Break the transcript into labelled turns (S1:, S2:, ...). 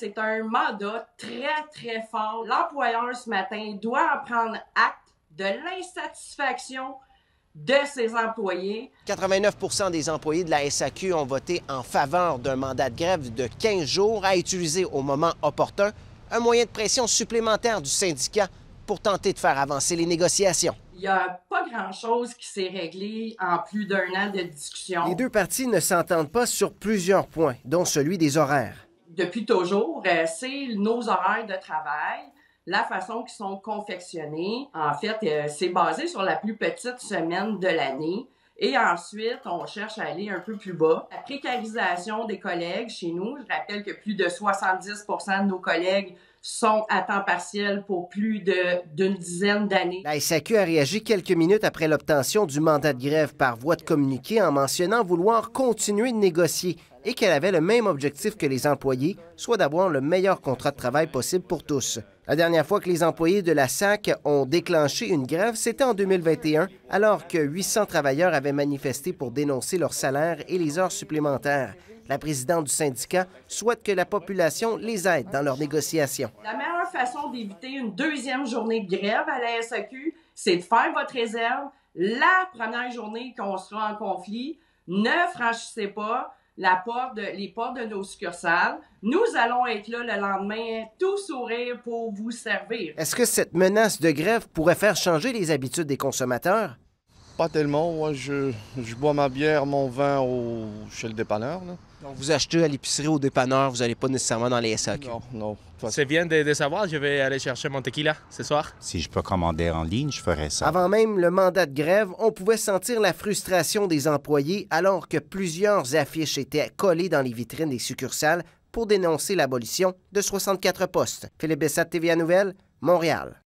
S1: C'est un mandat très, très fort. L'employeur ce matin doit en prendre acte de l'insatisfaction de ses employés.
S2: 89% des employés de la SAQ ont voté en faveur d'un mandat de grève de 15 jours à utiliser au moment opportun, un moyen de pression supplémentaire du syndicat pour tenter de faire avancer les négociations.
S1: Il n'y a pas grand-chose qui s'est réglé en plus d'un an de discussion.
S2: Les deux parties ne s'entendent pas sur plusieurs points, dont celui des horaires
S1: depuis toujours, euh, c'est nos horaires de travail, la façon qu'ils sont confectionnés. En fait, euh, c'est basé sur la plus petite semaine de l'année. Et ensuite, on cherche à aller un peu plus bas. La précarisation des collègues chez nous, je rappelle que plus de 70% de nos collègues sont à temps partiel pour plus d'une dizaine d'années.
S2: La SAQ a réagi quelques minutes après l'obtention du mandat de grève par voie de communiqué en mentionnant vouloir continuer de négocier et qu'elle avait le même objectif que les employés, soit d'avoir le meilleur contrat de travail possible pour tous. La dernière fois que les employés de la SAC ont déclenché une grève, c'était en 2021, alors que 800 travailleurs avaient manifesté pour dénoncer leur salaire et les heures supplémentaires. La présidente du syndicat souhaite que la population les aide dans leurs négociations.
S1: La meilleure façon d'éviter une deuxième journée de grève à la SAQ, c'est de faire votre réserve. La première journée qu'on sera en conflit, ne franchissez pas la porte de, les portes de nos succursales. Nous allons être là le lendemain, tout sourire pour vous servir.
S2: Est-ce que cette menace de grève pourrait faire changer les habitudes des consommateurs?
S3: Pas tellement. Moi, je, bois ma bière, mon vin au, chez le dépanneur.
S2: Donc, vous achetez à l'épicerie au dépanneur, vous n'allez pas nécessairement dans les SAQ?
S3: Non, non.
S4: C'est bien de, savoir, je vais aller chercher mon tequila ce soir.
S5: Si je peux commander en ligne, je ferai ça.
S2: Avant même le mandat de grève, on pouvait sentir la frustration des employés alors que plusieurs affiches étaient collées dans les vitrines des succursales pour dénoncer l'abolition de 64 postes. Philippe Bessat, TVA Nouvelle, Montréal.